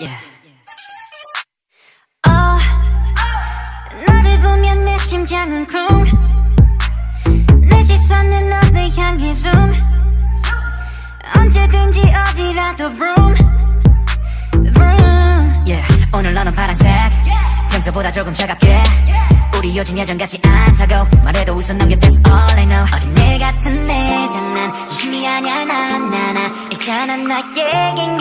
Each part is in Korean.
yeah. oh, 너를 보면 내 심장은 쿵 내 시선은 너를 향해 줌 언제든지 어디라도 room room yeah. 오늘 나는 파란색. 평소보다 조금 차갑게. 우리 요즘 예전같지 않다고 말해도 웃어 넘겨 That's all I know 어린 애 같은 내 장난 심이 아냐 난나나 있잖아 나에겐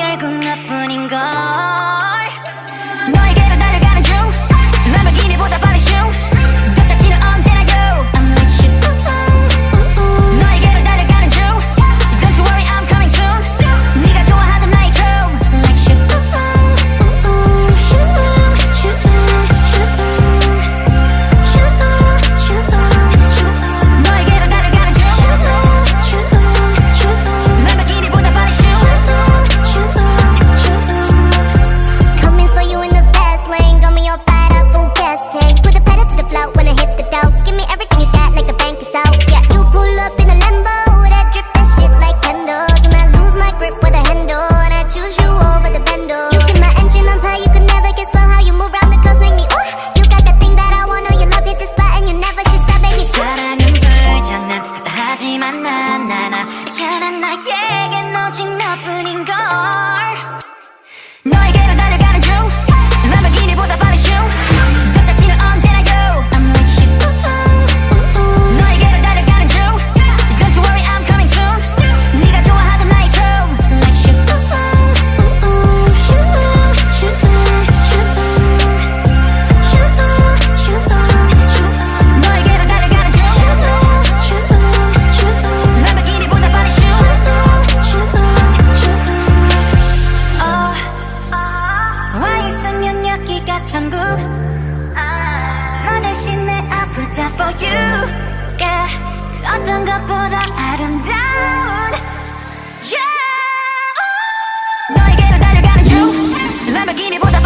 feeling I yeah. for you yeah 어떤 것보다 아름다운 yeah oh. 너에게로 달려가는 you 라마기니보다